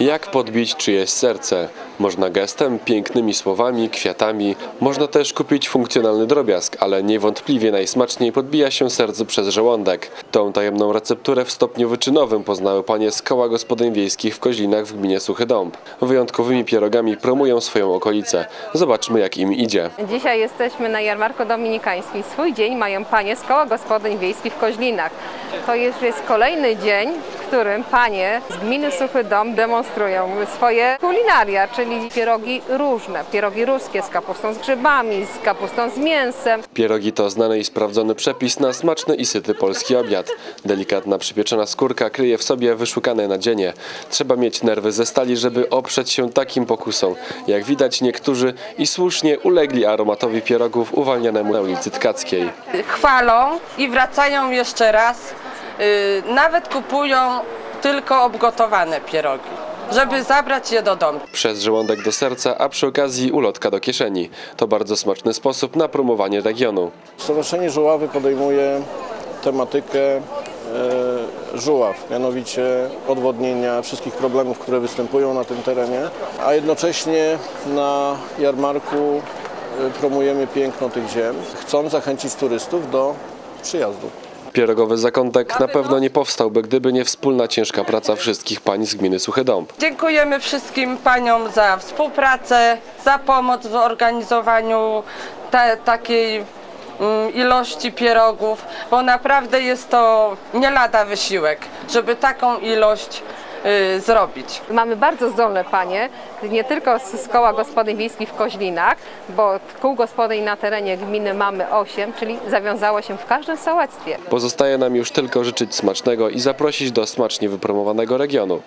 Jak podbić czyjeś serce? Można gestem, pięknymi słowami, kwiatami. Można też kupić funkcjonalny drobiazg, ale niewątpliwie najsmaczniej podbija się serce przez żołądek. Tą tajemną recepturę w stopniu wyczynowym poznały panie z koła gospodyń wiejskich w Koźlinach w gminie Suchy Dąb. Wyjątkowymi pierogami promują swoją okolicę. Zobaczmy jak im idzie. Dzisiaj jesteśmy na jarmarku dominikańskim. Swój dzień mają panie z koła gospodyń wiejskich w Koźlinach. To już jest kolejny dzień, którym panie z gminy Suchy Dom demonstrują swoje kulinaria, czyli pierogi różne. Pierogi ruskie z kapustą z grzybami, z kapustą z mięsem. Pierogi to znany i sprawdzony przepis na smaczny i syty polski obiad. Delikatna przypieczona skórka kryje w sobie wyszukane nadzienie. Trzeba mieć nerwy ze stali, żeby oprzeć się takim pokusom. Jak widać niektórzy i słusznie ulegli aromatowi pierogów uwalnianemu na ulicy Tkackiej. chwalą i wracają jeszcze raz. Yy, nawet kupują tylko obgotowane pierogi, żeby zabrać je do domu. Przez żołądek do serca, a przy okazji ulotka do kieszeni. To bardzo smaczny sposób na promowanie regionu. Stowarzyszenie Żuławy podejmuje tematykę e, żuław, mianowicie odwodnienia, wszystkich problemów, które występują na tym terenie, a jednocześnie na jarmarku e, promujemy piękno tych ziem, chcąc zachęcić turystów do przyjazdu. Pierogowy zakątek na pewno nie powstałby, gdyby nie wspólna ciężka praca wszystkich pań z gminy Suchy Dąb. Dziękujemy wszystkim paniom za współpracę, za pomoc w organizowaniu te, takiej mm, ilości pierogów, bo naprawdę jest to nie lada wysiłek, żeby taką ilość zrobić. Mamy bardzo zdolne panie, nie tylko z z koła gospodyń wiejskich w Koźlinach, bo kół gospodyń na terenie gminy mamy 8, czyli zawiązało się w każdym sołectwie. Pozostaje nam już tylko życzyć smacznego i zaprosić do smacznie wypromowanego regionu.